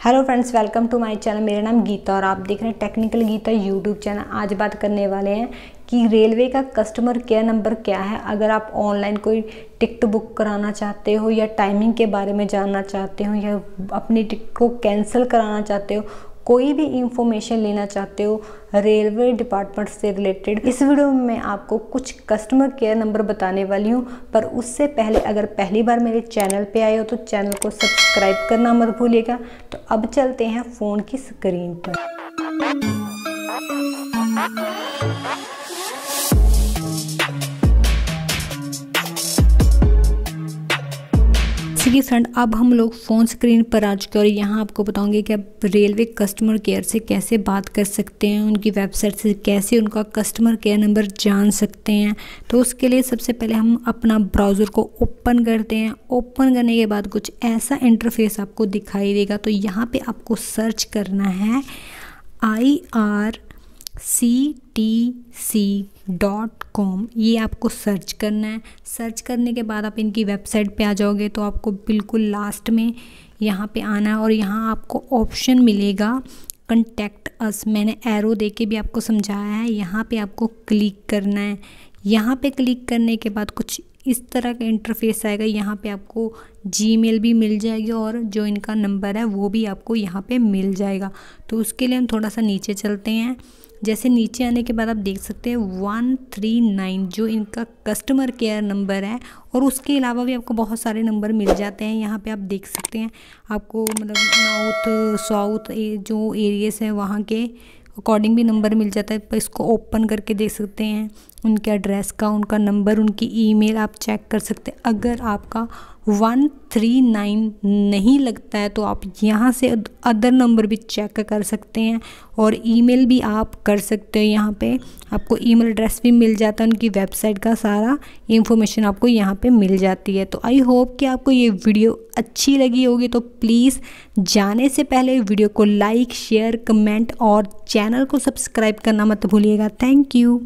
Hello friends welcome to my channel मेरा नाम गीता और आप देख रहे हैं टेक्निकल गीता यूट्यूब चैनल आज बात करने वाले हैं कि रेलवे का कस्टमर केयर नंबर क्या है? अगर आप ऑनलाइन कोई टिकट बुक कराना चाहते हो या टाइमिंग के बारे में जानना चाहते हो या अपनी टिकट को कैंसिल कराना चाहते हो कोई भी इंफॉर्मेशन लेना चाहते हो रेलवे डिपार्टमेंट से रिलेटेड इस वीडियो में मैं आपको कुछ कस्टमर केयर नंबर बताने वाली हूँ। पर उससे पहले, अगर पहली बार मेरे चैनल पे आए हो तो चैनल को सब्सक्राइब करना मत भूलिएगा। तो अब चलते हैं फ़ोन की स्क्रीन पर। जैसे कि फ्रेंड अब हम लोग फ़ोन स्क्रीन पर आ चुके और यहाँ आपको बताऊँगे कि आप रेलवे कस्टमर केयर से कैसे बात कर सकते हैं, उनकी वेबसाइट से कैसे उनका कस्टमर केयर नंबर जान सकते हैं। तो उसके लिए सबसे पहले हम अपना ब्राउज़र को ओपन करते हैं। ओपन करने के बाद कुछ ऐसा इंटरफेस आपको दिखाई देगा। तो यहाँ पर आपको सर्च करना है I R C T C dot com ये आपको सर्च करना है। सर्च करने के बाद आप इनकी वेबसाइट पे आ जाओगे तो आपको बिल्कुल लास्ट में यहाँ पे आना है और यहाँ आपको ऑप्शन मिलेगा कंटेक्ट अस मैंने एरो दे के भी आपको समझाया है। यहाँ पे आपको क्लिक करना है। यहाँ पे क्लिक करने के बाद कुछ इस तरह का इंटरफेस आएगा। यहाँ पे आपको जीमेल भी मिल जाएगी और जो इनका नंबर है, वो भी आपको यहाँ पे मिल जाएगा। तो उसके लिए हम थोड़ा सा नीचे चलते हैं। जैसे नीचे आने के बाद आप देख सकते हैं वन थ्री नाइन जो इनका कस्टमर केयर नंबर है और उसके अलावा भी आपको बहुत सारे नंबर मिल जाते हैं। यहाँ पे आप देख सकते हैं, आपको मतलब नॉर्थ साउथ जो एरिएस हैं, वहाँ के अकॉर्डिंग भी नंबर मिल जाता है इसको ओपन करके देख सकते हैं। उनके एड्रेस का, उनका नंबर उनकी ईमेल आप चेक कर सकते हैं। अगर आपका वन थ्री नाइन नहीं लगता है तो आप यहाँ से अदर नंबर भी चेक कर सकते हैं। और ईमेल भी आप कर सकते हो यहाँ पे। आपको ईमेल एड्रेस भी मिल जाता है, उनकी वेबसाइट का सारा इंफॉर्मेशन आपको यहाँ पे मिल जाती है। तो आई होप कि आपको ये वीडियो अच्छी लगी होगी तो प्लीज़ जाने से पहले वीडियो को लाइक शेयर कमेंट और चैनल को सब्सक्राइब करना मत भूलिएगा। Thank you